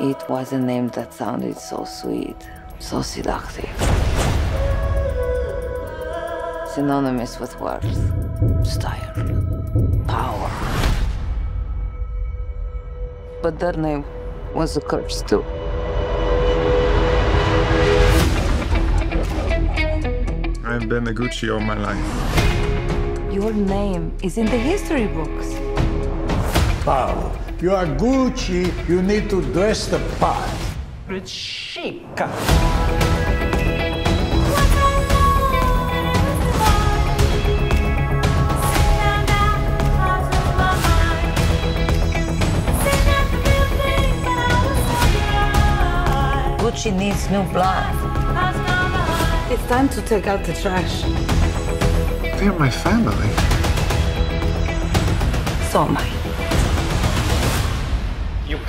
It was a name that sounded so sweet, so seductive. Synonymous with worth, style, power. But that name was a curse too. I've been a Gucci all my life. Your name is in the history books. Paolo, you are Gucci, you need to dress the part. It's chic. Gucci needs new blood. It's time to take out the trash. They're my family. So am I.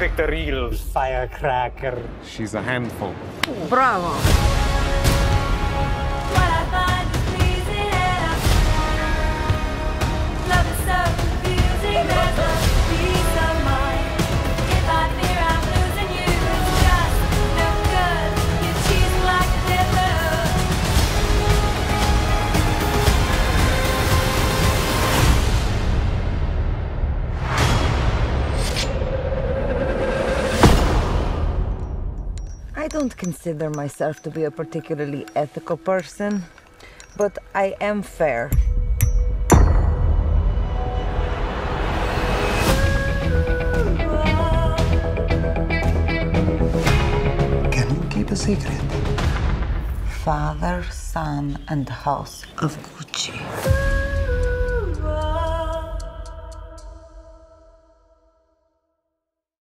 You picked a real firecracker. She's a handful. Bravo. Don't consider myself to be a particularly ethical person, but I am fair. Can you keep a secret? Father, son, and house of Gucci.